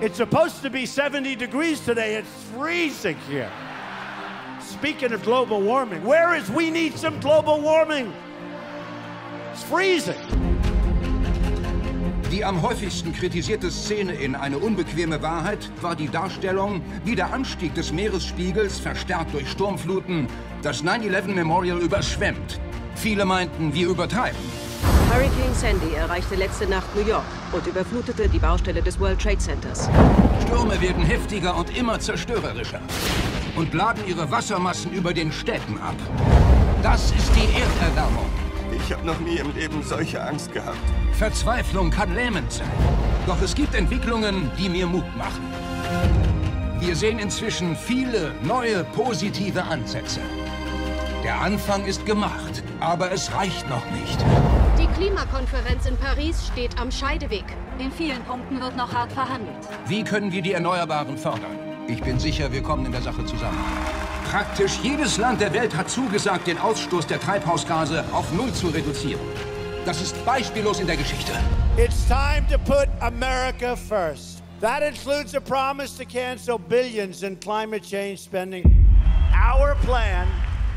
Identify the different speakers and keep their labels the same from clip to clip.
Speaker 1: It's supposed to be 70 degrees today. It's freezing here. Speaking of global warming, where is we need some global warming? It's freezing.
Speaker 2: Die am häufigsten kritisierte Szene in Eine unbequeme Wahrheit war die Darstellung, wie der Anstieg des Meeresspiegels, verstärkt durch Sturmfluten, das 9-11 Memorial überschwemmt. Viele meinten, wir übertreiben.
Speaker 3: Hurricane Sandy erreichte letzte Nacht New York und überflutete die Baustelle des World Trade Centers.
Speaker 2: Stürme werden heftiger und immer zerstörerischer und laden ihre Wassermassen über den Städten ab. Das ist die Erderwärmung.
Speaker 4: Ich habe noch nie im Leben solche Angst gehabt.
Speaker 2: Verzweiflung kann lähmend sein. Doch es gibt Entwicklungen, die mir Mut machen. Wir sehen inzwischen viele neue positive Ansätze. Der Anfang ist gemacht, aber es reicht noch nicht.
Speaker 5: Die Klimakonferenz in Paris steht am Scheideweg.
Speaker 6: In vielen Punkten wird noch hart verhandelt.
Speaker 2: Wie können wir die Erneuerbaren fördern? Ich bin sicher, wir kommen in der Sache zusammen. Praktisch jedes Land der Welt hat zugesagt, den Ausstoß der Treibhausgase auf Null zu reduzieren. Das ist beispiellos in der Geschichte.
Speaker 1: It's time to put America first. That includes a promise to cancel billions in climate change spending. Our plan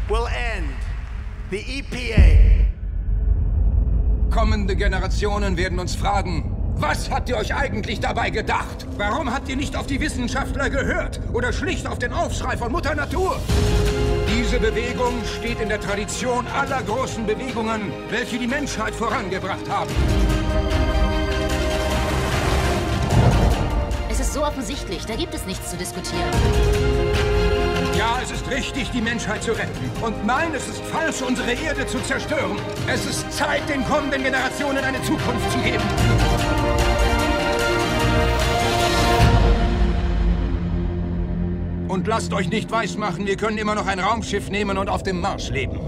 Speaker 1: will end the EPA.
Speaker 2: Kommende Generationen werden uns fragen, was habt ihr euch eigentlich dabei gedacht? Warum habt ihr nicht auf die Wissenschaftler gehört oder schlicht auf den Aufschrei von Mutter Natur? Diese Bewegung steht in der Tradition aller großen Bewegungen, welche die Menschheit vorangebracht haben.
Speaker 6: Es ist so offensichtlich, da gibt es nichts zu diskutieren.
Speaker 2: Richtig, die Menschheit zu retten. Und nein, es ist falsch, unsere Erde zu zerstören. Es ist Zeit, den kommenden Generationen eine Zukunft zu geben. Und lasst euch nicht weismachen, wir können immer noch ein Raumschiff nehmen und auf dem Mars leben.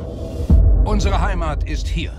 Speaker 2: Unsere Heimat ist hier.